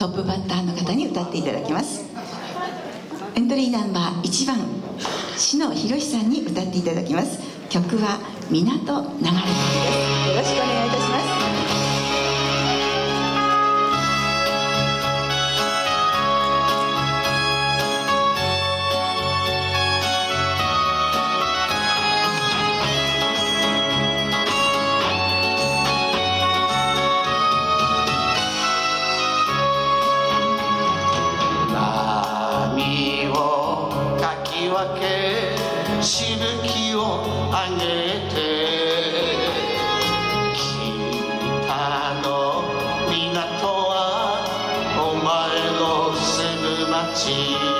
トップバッターの方に歌っていただきます。エントリーナンバー1番篠博さんに歌っていただきます。曲は「港流れです。よろしくお願いいたします。港はお前の住む町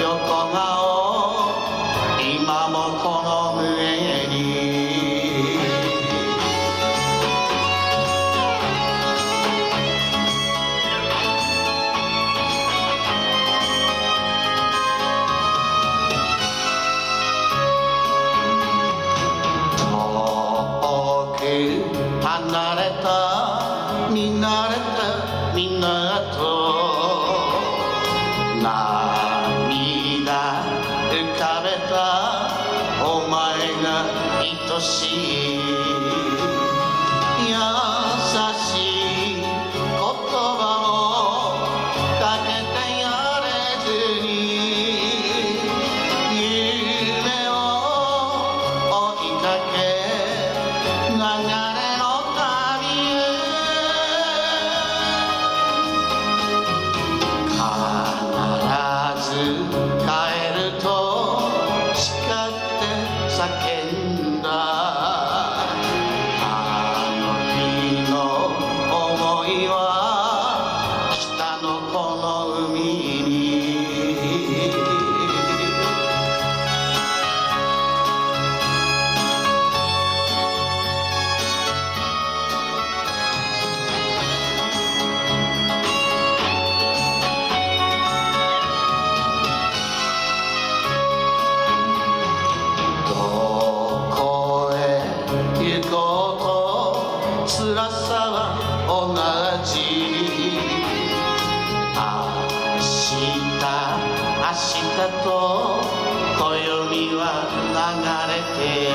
横顔。れた見慣れた港涙浮かべたお前が愛しい。do 明日と暦は流れて